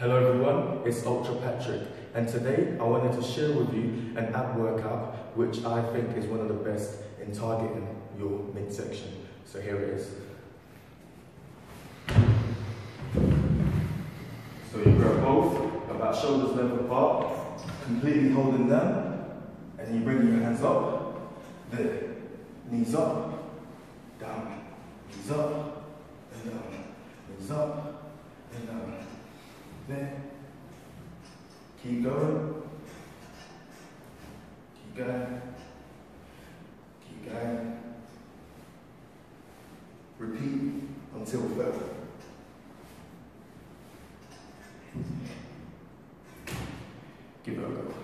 Hello everyone, it's Ultra Patrick and today I wanted to share with you an ab workout which I think is one of the best in targeting your midsection. So here it is. So you grab both about shoulders length apart, completely holding them, and you bring your hands up, there, knees up, down, knees up, and down, knees up, and down. There. Keep going. Keep going. Keep going. Repeat until felt. Give it a go.